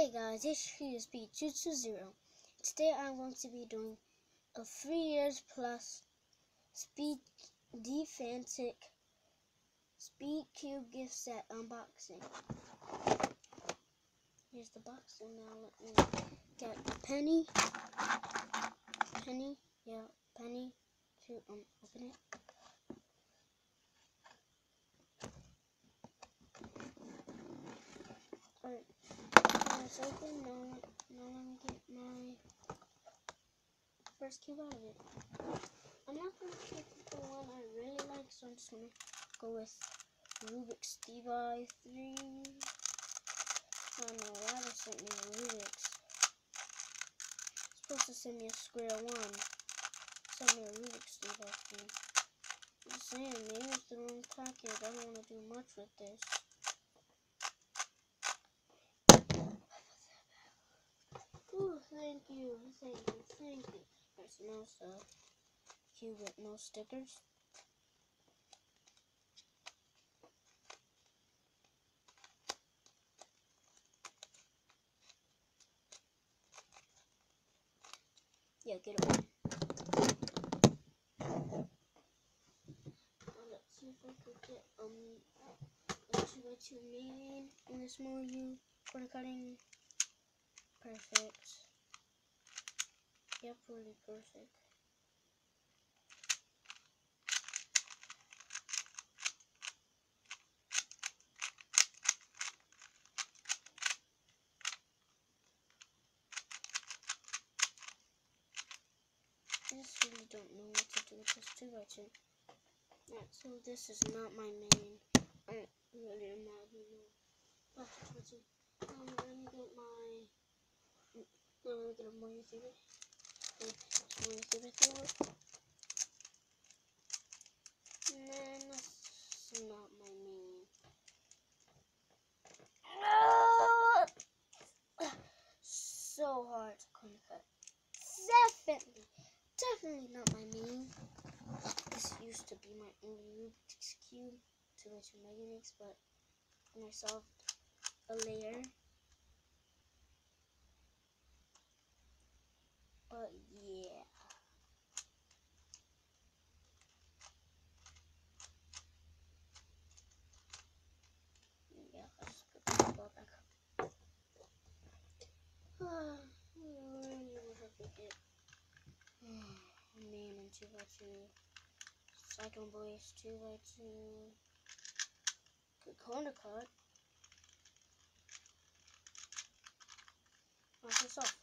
Hey guys, it's USB220. Today I'm going to be doing a 3 years plus Speed Defantic Speed Cube gift set unboxing. Here's the box and now let me get the Penny. Penny, yeah, Penny to um open it. It's open. Now, now let me get my first cube out of it. I'm not going to pick the one I really like, so I'm just going to go with Rubik's DeVi 3. I don't know why they sent me a Rubik's. Supposed to send me a square one. Send me a Rubik's DeVi 3. I'm saying, maybe it's the wrong package. I don't want to do much with this. Thank you, thank you, thank you. There's no stuff. Cube with no stickers. Yeah, get away. let's see if I could get um two by two main in the small U for cutting. Perfect. Yep, really perfect. I just really don't know what to do with this 2 by 2 Right, so this is not my main. I really am not, you know. Back to 2 let me get my. Let me get a more YouTuber. So hard to cut. Definitely, definitely not my main. This used to be my only Rubik's Cube to which Megaminx, but when I solved a layer. But yeah. Yeah, let's back. Man and 2 by 2 Cyclone Boys 2 by 2 Good corner card. Knock this off.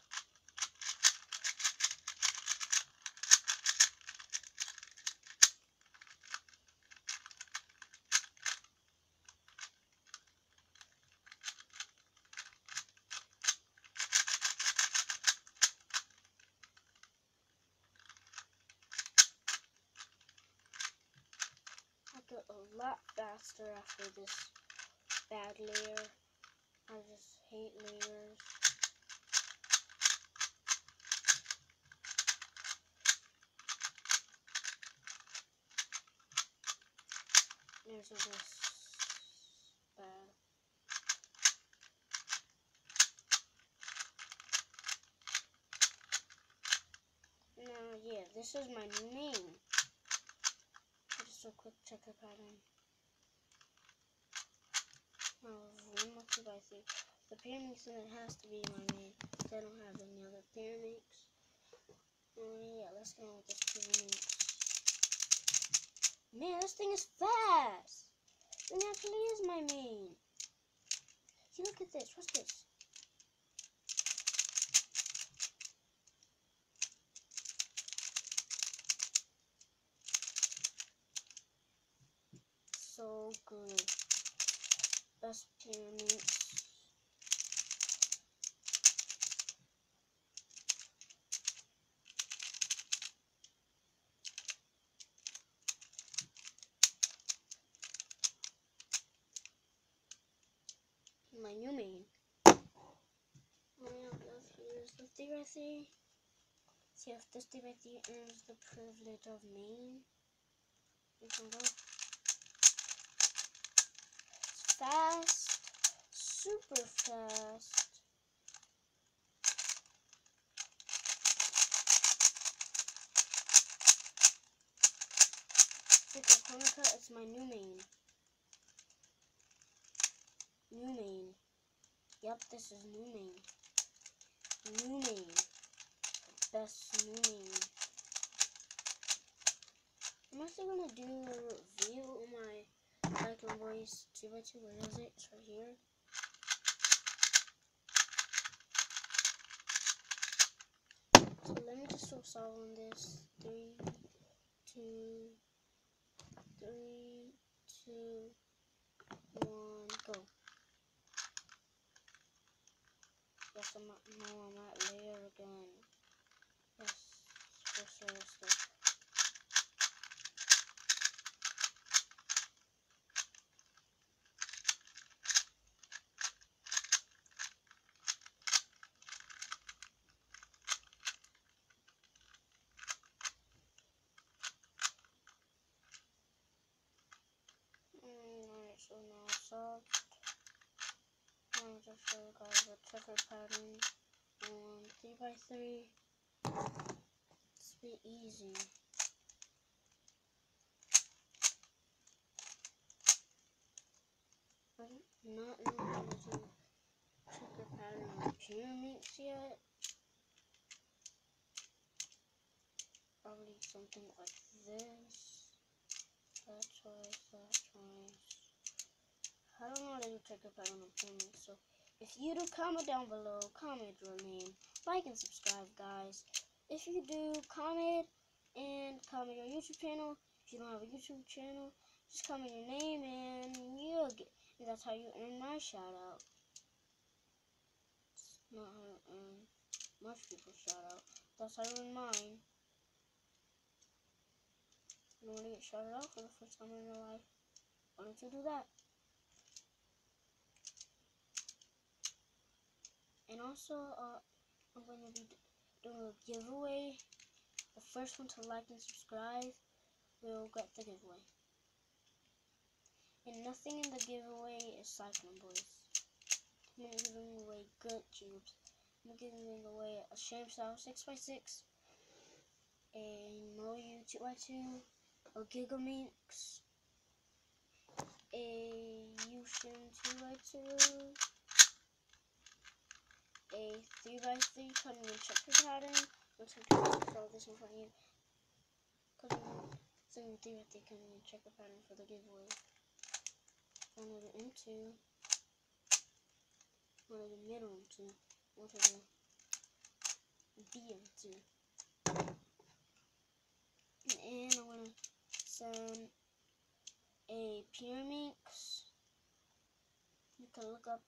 I got a lot faster after this bad layer. I just hate layers. There's this bad. Now, yeah, this is my name. A quick checker pattern. Oh, one more two by three. The pyramid so it has to be my main. I don't have any other pyramids. Oh yeah, let's go with this pyramid. Man, this thing is fast. It actually is my main. See, look at this. What's this? Pyramids. my new main. Here's the theory. See if this theory earns the privilege of main. You can go fast, super fast. It's Hanukkah It's my new name. New name. Yep, this is new name. New name. Best new name. I'm also gonna do a review on my Cyclone Boys 2x2. Where is it? It's right here. So let me just start solving this. Three, two, three, two, one, go. Yes, I'm at, no, I'm at layer again. Yes, for seriously. Alright, so now solved. Just show you the checker pattern on 3 by 3 It's bit easy. I'm not know how checker pattern on pyramids yet. Probably something like this. That's twice, that's twice. I don't know how to do checker pattern on pyramids, so if you do, comment down below, comment your name, like and subscribe, guys. If you do, comment and comment your YouTube channel. If you don't have a YouTube channel, just comment your name and you'll get, and that's how you earn my shout out. It's not how you earn most people's shout out. That's how you earn mine. You want to get shouted out for the first time in your life? Why don't you do that? And also, uh, I'm going to be doing a giveaway. The first one to like and subscribe will get the giveaway. And nothing in the giveaway is Cyclone Boys. I'm giving away good tubes. I'm giving away a Sham Style 6x6, a Moyu 2x2, a Gigaminx, a YuXin 2x2, a 3x3 cutting and checker pattern. Have to throw this in front of you. Cutting and 3x3 cutting and checker pattern for the giveaway. One of the M2, one of the middle M2, one of the BM2. And I'm gonna send a Pyraminx. You can look up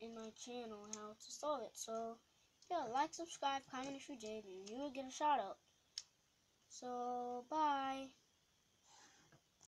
in my channel how to solve it. So yeah, like, subscribe, comment if you did, and you will get a shout out. So bye.